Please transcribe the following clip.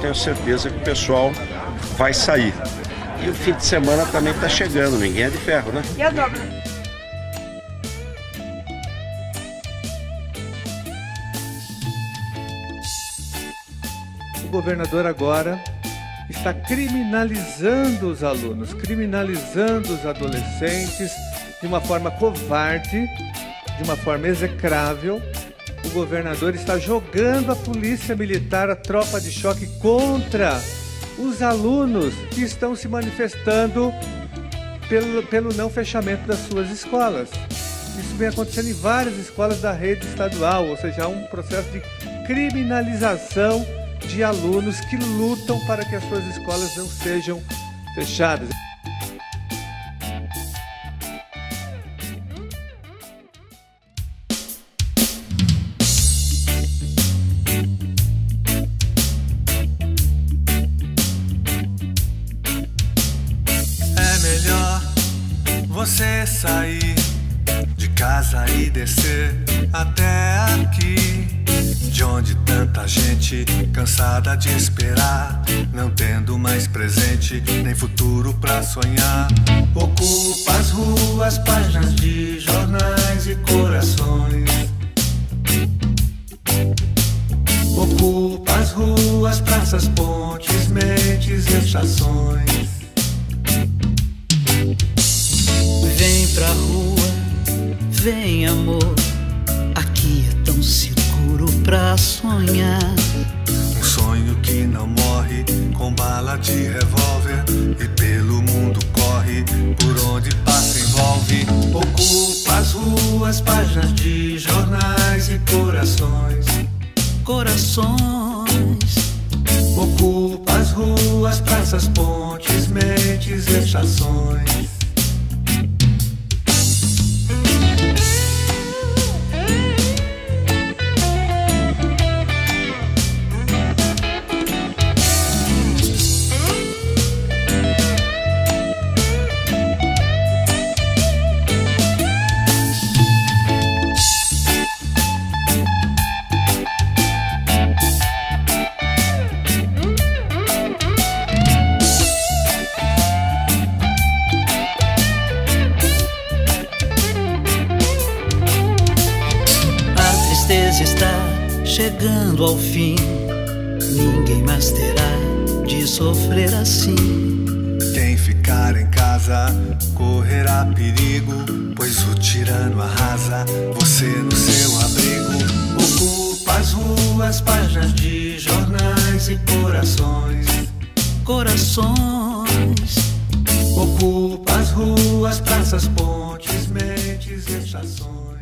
tenho certeza que o pessoal vai sair. E o fim de semana também está chegando, ninguém é de ferro, né? E a dobra? O governador agora está criminalizando os alunos, criminalizando os adolescentes de uma forma covarde, de uma forma execrável. O governador está jogando a polícia militar, a tropa de choque contra os alunos que estão se manifestando pelo, pelo não fechamento das suas escolas. Isso vem acontecendo em várias escolas da rede estadual, ou seja, há um processo de criminalização de alunos que lutam para que as suas escolas não sejam fechadas. Você sair de casa e descer até aqui. De onde tanta gente cansada de esperar, não tendo mais presente nem futuro pra sonhar. Ocupa as ruas, páginas de jornais e corações. Ocupa as ruas, praças, pontes, mentes e estações. Vem amor. Aqui é tão seguro pra sonhar. Um sonho que não morre com bala de revólver e pelo mundo corre por onde passa envolve. Ocupa as ruas, páginas de jornais e corações. Corações, Ocupa as ruas, praças, pontes, mentes e estações. Tristeza está chegando ao fim. Ninguém mais terá de sofrer assim. Quem ficar em casa correrá perigo, pois o tirano arrasa você no seu abrigo. Ocupa as ruas, páginas de jornais e corações. Corações, Ocupa as ruas, praças, pontes, mentes e estações.